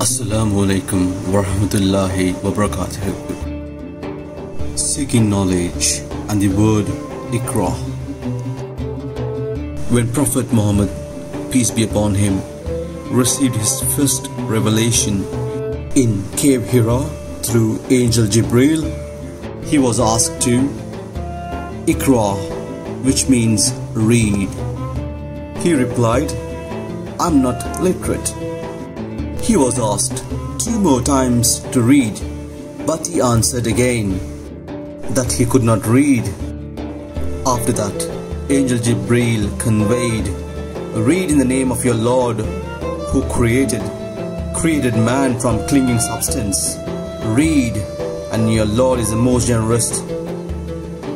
Assalamu alaikum wa rahmatullahi wa. Seeking knowledge and the word Iqra. When Prophet Muhammad, peace be upon him, received his first revelation in Cave Hira through Angel Jibril, he was asked to Iqra, which means read. He replied, I'm not literate. He was asked two more times to read, but he answered again that he could not read. After that, Angel Jibril conveyed, Read in the name of your Lord who created, created man from clinging substance. Read, and your Lord is the most generous,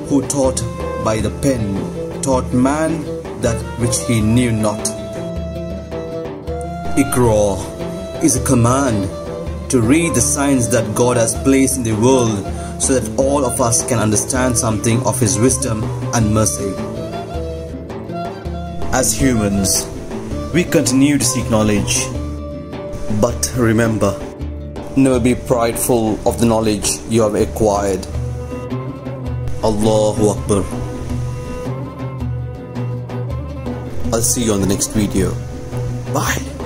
who taught by the pen, taught man that which he knew not. Iqra is a command to read the signs that God has placed in the world so that all of us can understand something of His wisdom and mercy. As humans, we continue to seek knowledge. But remember, never be prideful of the knowledge you have acquired. Allahu Akbar. I'll see you on the next video. Bye.